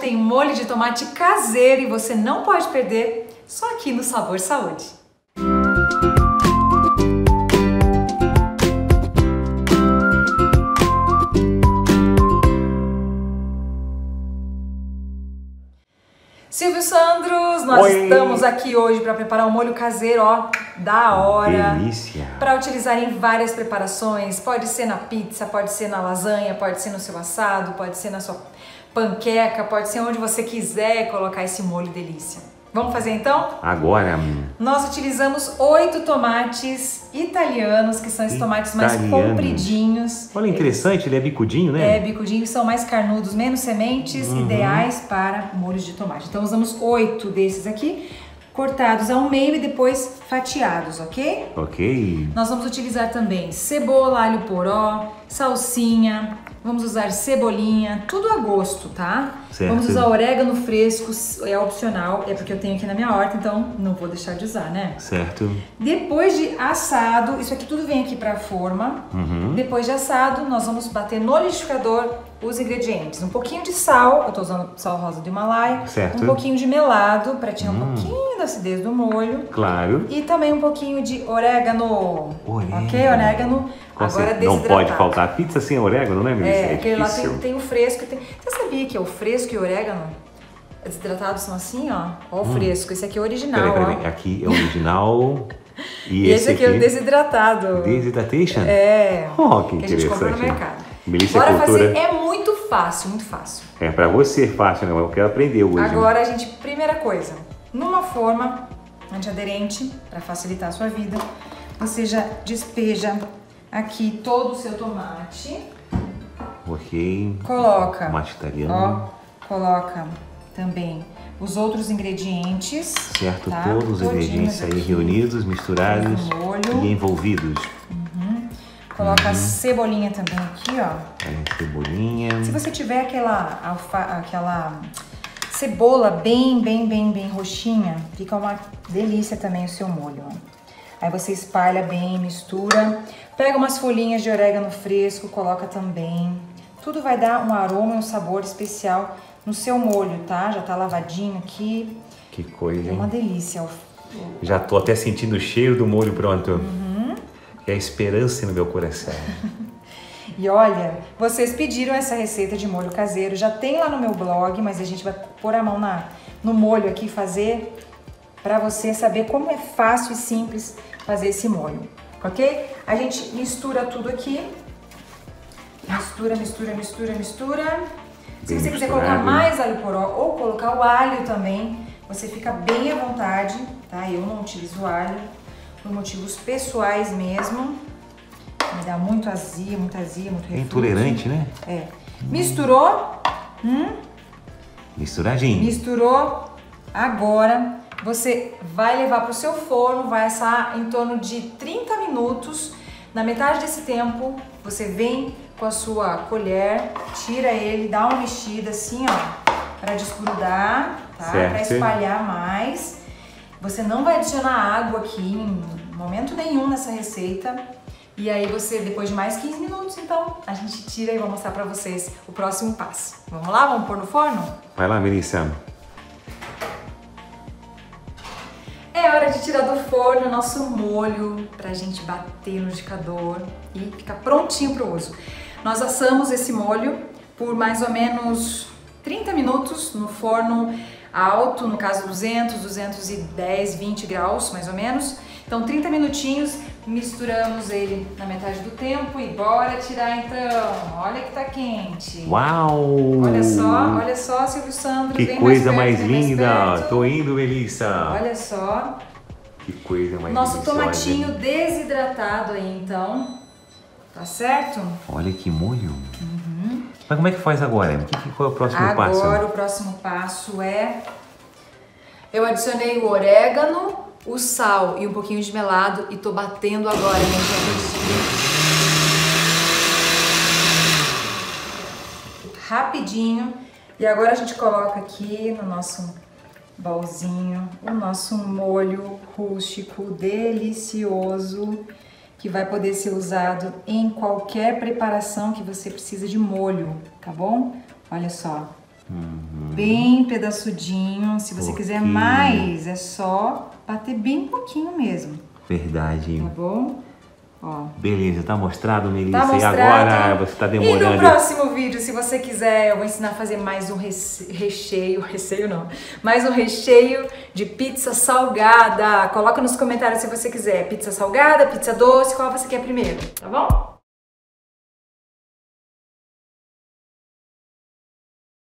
tem molho de tomate caseiro e você não pode perder, só aqui no Sabor Saúde. Silvio Sandros, nós Oi. estamos aqui hoje para preparar um molho caseiro, ó, da hora. Delícia. Para utilizar em várias preparações, pode ser na pizza, pode ser na lasanha, pode ser no seu assado, pode ser na sua panqueca, pode ser onde você quiser colocar esse molho delícia. Vamos fazer então? Agora, hum, Nós utilizamos oito tomates italianos, que são esses tomates mais Italianos. compridinhos. olha interessante, ele é bicudinho, né? É, bicudinhos são mais carnudos, menos sementes, Uhum. ideais para molhos de tomate. Então usamos oito desses aqui, cortados ao meio e depois fatiados, ok? Ok. Nós vamos utilizar também cebola, alho poró, salsinha, vamos usar cebolinha, tudo a gosto, tá? Certo. Vamos usar orégano fresco, é opcional, é porque eu tenho aqui na minha horta, então não vou deixar de usar, né? Certo. Depois de assado, isso aqui tudo vem aqui para a forma. Uhum. Depois de assado, nós vamos bater no liquidificador os ingredientes. Um pouquinho de sal, eu tô usando sal rosa do Himalaia. Certo. Um pouquinho de melado para tirar Hum. um pouquinho da acidez do molho. Claro. E também um pouquinho de orégano. Orégano. Ok, orégano. Com Agora. Não pode faltar pizza sem orégano, né, Melissa? É, aquele lá tem, tem o fresco. Tem... Você sabia que é o fresco e o orégano desidratados são assim, ó? Ó o fresco. Esse aqui é original, Hum. Peraí, peraí, ó. Aqui é original. e, E esse aqui é o desidratado. Desidratation? É. Oh, que que a gente comprou no interessante. mercado. Melissa Bora Cultura. fazer. É muito fácil, muito fácil. É pra você fácil, né? Eu quero aprender hoje. Agora a gente, primeira coisa, numa forma antiaderente, para facilitar a sua vida, você já despeja aqui todo o seu tomate. Ok. Coloca, Tomate italiano. ó, coloca também os outros ingredientes. Certo, tá? todos os ingredientes aí reunidos, misturados e envolvidos. Coloca Uhum. a cebolinha também aqui, ó. Aí, cebolinha. Se você tiver aquela, alfa, aquela cebola bem, bem, bem, bem roxinha, fica uma delícia também o seu molho. Aí você espalha bem, mistura. Pega umas folhinhas de orégano fresco, coloca também. Tudo vai dar um aroma e um sabor especial no seu molho, tá? Já tá lavadinho aqui. Que coisa, É hein? uma delícia. Já tô até sentindo o cheiro do molho pronto. Uhum. E a esperança no meu coração. E olha, vocês pediram essa receita de molho caseiro, já tem lá no meu blog, mas a gente vai pôr a mão na, no molho aqui e fazer para você saber como é fácil e simples fazer esse molho, ok? A gente mistura tudo aqui, mistura, mistura, mistura, mistura. Se você quiser colocar mais alho poró ou colocar o alho também, você fica bem à vontade, tá? Eu não utilizo alho por motivos pessoais mesmo. Me dá muito azia, muita azia, muito É refluxo. intolerante, né? É. Misturou, Misturadinho. misturou. Agora você vai levar para o seu forno, vai assar em torno de 30 minutos. Na metade desse tempo, você vem com a sua colher, tira ele, dá uma mexida assim, ó, para desgrudar, tá? Para espalhar mais. Você não vai adicionar água aqui em momento nenhum nessa receita. E aí você, depois de mais 15 minutos, então, a gente tira e vou mostrar pra vocês o próximo passo. Vamos lá? Vamos pôr no forno? Vai lá, Melissa. É hora de tirar do forno o nosso molho pra gente bater no liquidificador e ficar prontinho pro uso. Nós assamos esse molho por mais ou menos 30 minutos no forno alto, no caso 200, 210, 20 graus mais ou menos. Então 30 minutinhos, misturamos ele na metade do tempo e bora tirar então. Olha que tá quente. Uau! Olha só, olha só, Silvio Sandro. Que coisa mais, mais perto, vem linda! mais. Tô indo, Melissa! Olha só, Que coisa mais nosso deliciosa. tomatinho desidratado aí, então. Tá certo? Olha que molho. Mas como é que faz agora? O que, que qual é o próximo Agora passo? o próximo passo é. Eu adicionei o orégano, o sal e um pouquinho de melado e tô batendo agora, gente. Rapidinho. E agora a gente coloca aqui no nosso bolzinho o nosso molho rústico delicioso que vai poder ser usado em qualquer preparação que você precisa de molho, tá bom? Olha só. Bem pedaçudinho. Se você quiser mais, é só bater bem pouquinho mesmo, Verdade. tá bom? Ó. Beleza, tá mostrado, Melissa. Tá e mostrado. agora você tá E no demorando. próximo vídeo, se você quiser, eu vou ensinar a fazer mais um recheio, recheio não, mais um recheio de pizza salgada. Coloca nos comentários se você quiser, pizza salgada, pizza doce, qual você quer primeiro, tá bom?